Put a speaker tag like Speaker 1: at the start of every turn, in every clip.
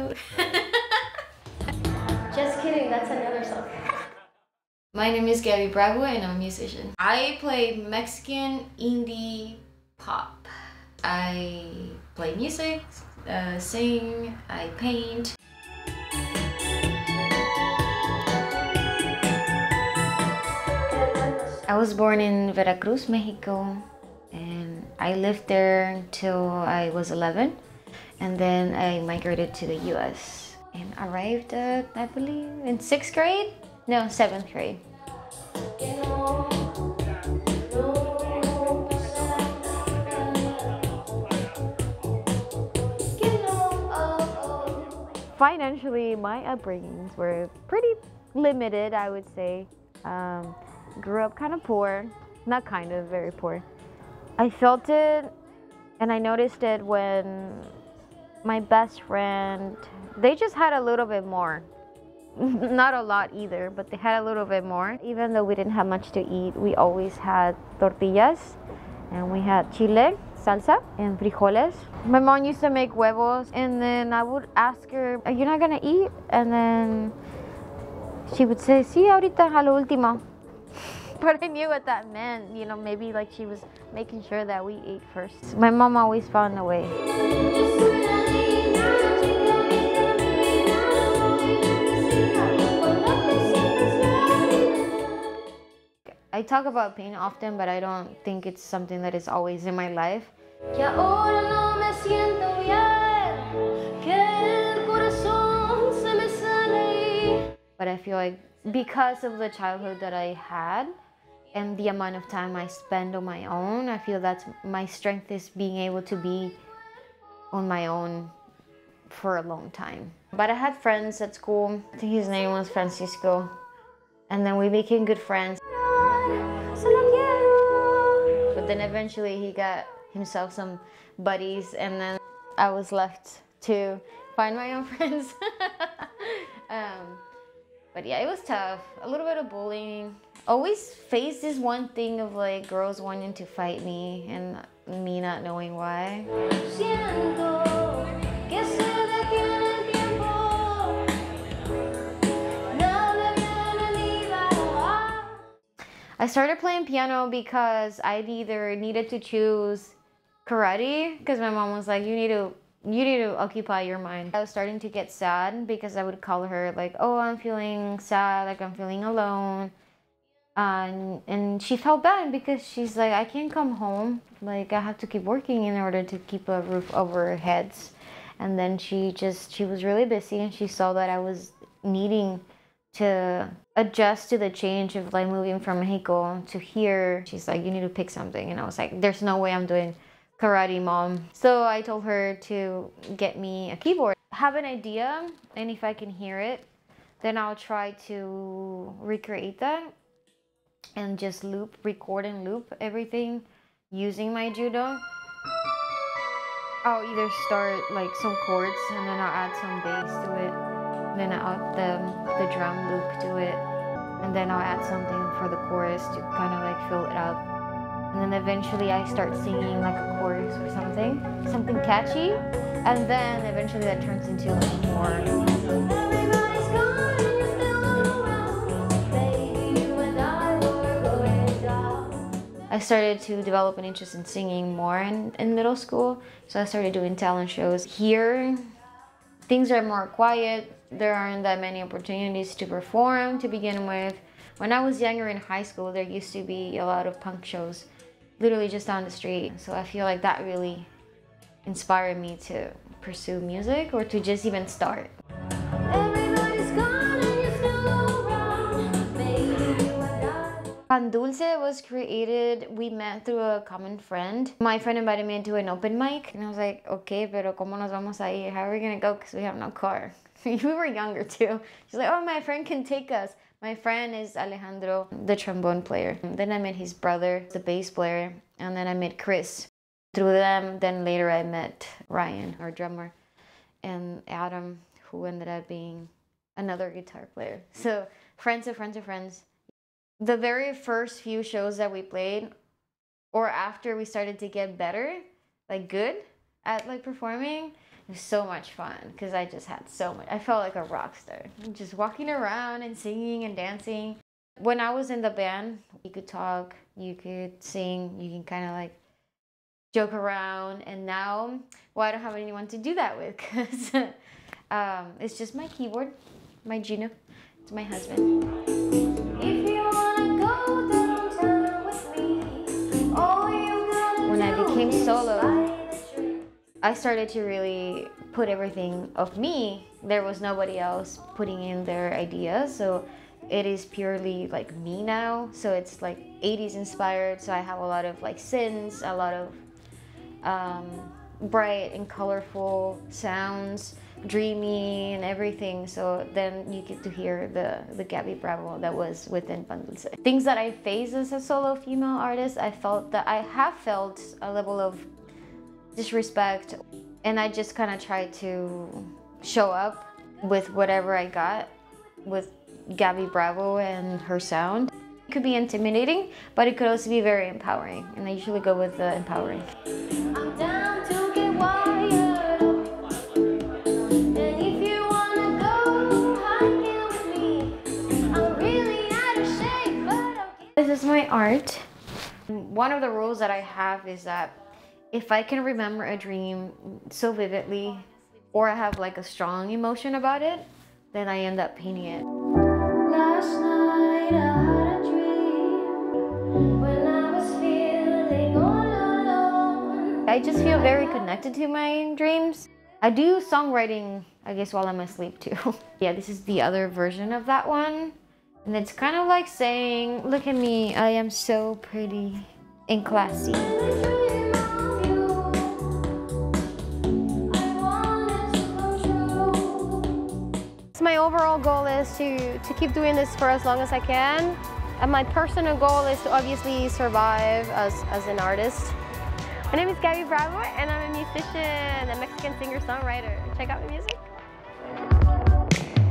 Speaker 1: Hello.
Speaker 2: Just kidding, that's another song.
Speaker 1: My name is Gabby Bravo and I'm a musician. I play Mexican indie pop. I play music, uh, sing, I paint. I was born in Veracruz, Mexico, and I lived there until I was 11, and then I migrated to the US and arrived at, I believe, in sixth grade? No, seventh grade. Financially, my upbringings were pretty limited, I would say. Um, grew up kind of poor, not kind of, very poor. I felt it and I noticed it when my best friend, they just had a little bit more. not a lot either, but they had a little bit more. Even though we didn't have much to eat, we always had tortillas and we had chile, salsa, and frijoles. My mom used to make huevos, and then I would ask her, Are you not gonna eat? And then she would say, Sí, ahorita a lo último. But I knew what that meant, you know, maybe like she was making sure that we ate first. My mom always found a way. I talk about pain often, but I don't think it's something that is always in my life.
Speaker 2: Que ahora no me siento bien, que el corazón se me sale.
Speaker 1: But I feel like because of the childhood that I had and the amount of time I spend on my own, I feel that my strength is being able to be on my own for a long time. But I had friends at school. I think his name was Francisco. And then we became good friends. Then eventually he got himself some buddies, and then I was left to find my own friends. um, but yeah, it was tough. A little bit of bullying. Always faced this one thing of like girls wanting to fight me and me not knowing why. I started playing piano because I either needed to choose karate because my mom was like, you need to you need to occupy your mind. I was starting to get sad because I would call her like, oh, I'm feeling sad, like I'm feeling alone. And, and she felt bad because she's like, I can't come home. Like I have to keep working in order to keep a roof over our heads. And then she just, she was really busy and she saw that I was needing to adjust to the change of like moving from Mexico to here. She's like, you need to pick something. And I was like, there's no way I'm doing karate, mom. So I told her to get me a keyboard. Have an idea, and if I can hear it, then I'll try to recreate that and just loop, record and loop everything using my Juno. I'll either start like some chords and then I'll add some bass to it. Then I'll add the, the drum loop to it. And then I'll add something for the chorus to kind of like fill it up. And then eventually I start singing like a chorus or something, something catchy. And then eventually that turns into like more.
Speaker 2: I
Speaker 1: started to develop an interest in singing more in, in middle school. So I started doing talent shows. Here, things are more quiet. There aren't that many opportunities to perform to begin with. When I was younger in high school, there used to be a lot of punk shows literally just down the street. So I feel like that really inspired me to pursue music or to just even start.
Speaker 2: Everybody's and you're still around. Baby, you and I.
Speaker 1: Pan Dulce was created, we met through a common friend. My friend invited me into an open mic, and I was like, okay, pero ¿cómo nos vamos a ir? How are we gonna go? Because we have no car. we were younger too. She's like, oh, my friend can take us. My friend is Alejandro, the trombone player. Then I met his brother, the bass player, and then I met Chris. Through them, then later I met Ryan, our drummer, and Adam, who ended up being another guitar player. So friends of friends of friends the very first few shows that we played or after we started to get better like good at like performing It was so much fun because I just had so much. I felt like a rock star, just walking around and singing and dancing. When I was in the band, you could talk, you could sing, you can kind of like joke around. And now, well, I don't have anyone to do that with because um, it's just my keyboard, my Juno. It's my husband.
Speaker 2: If you wanna go downtown with me, all you gotta
Speaker 1: When I became solo,
Speaker 2: buy the train.
Speaker 1: I started to really put everything of me. There was nobody else putting in their ideas, so it is purely like me now. So it's like 80s inspired. So I have a lot of like synths, a lot of um, bright and colorful sounds, dreamy and everything. So then you get to hear the the Gabby Bravo that was within Pan Dulce. Things that I face as a solo female artist, I felt that I have felt a level of disrespect and I just kind of tried to show up with whatever I got with Gabby Bravo and her sound. It could be intimidating, but it could also be very empowering, and I usually go with the empowering.
Speaker 2: I'm down to get wired up. And if you wanna go hiking with me, I'm really out of shape, but I'll get
Speaker 1: This is my art. One of the rules that I have is that if I can remember a dream so vividly, or I have like a strong emotion about it, then I end up painting it.
Speaker 2: Last night I had a dream when I was feeling all alone.
Speaker 1: I just feel very connected to my dreams. I do songwriting, I guess, while I'm asleep too. yeah, this is the other version of that one. And it's kind of like saying, Look at me, I am so pretty and classy.
Speaker 3: Overall goal is to, to keep doing this for as long as I can. And my personal goal is to obviously survive as, as an artist. My name is Gabby Bravo and I'm a musician, a Mexican singer-songwriter. Check out my music.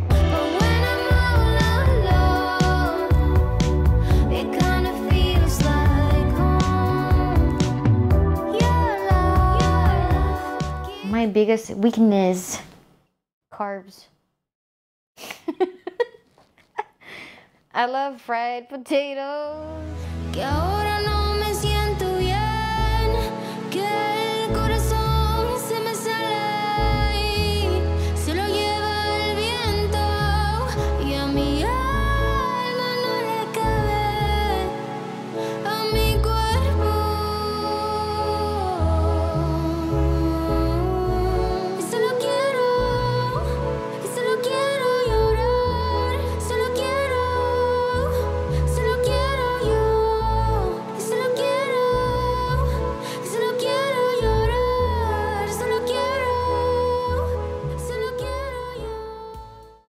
Speaker 2: But when I'm all alone, it kinda feels like home. Your love,
Speaker 1: My biggest weakness carbs. I love fried potatoes.